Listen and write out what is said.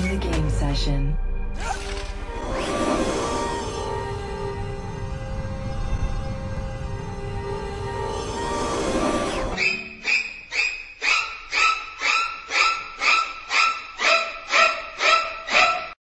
join the game session.